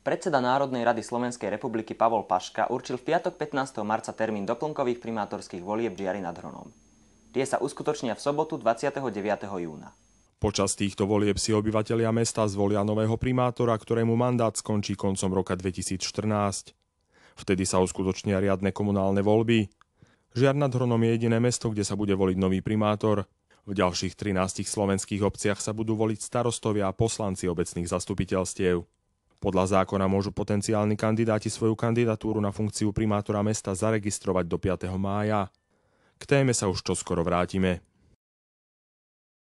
Predseda Národnej rady Slovenskej republiky Pavol Paška určil v piatok 15. marca termín doplnkových primátorských volieb v Žiari nad Hronom. Tie sa uskutočnia v sobotu 29. júna. Počas týchto volieb si obyvatelia mesta zvolia nového primátora, ktorému mandát skončí koncom roka 2014. Vtedy sa uskutočnia riadne komunálne voľby. Žiar nad Hronom je jediné mesto, kde sa bude voliť nový primátor. V ďalších 13 slovenských obciach sa budú voliť starostovia a poslanci obecných zastupiteľstiev. Podľa zákona môžu potenciálni kandidáti svoju kandidatúru na funkciu primátora mesta zaregistrovať do 5. mája. K téme sa už čoskoro vrátime.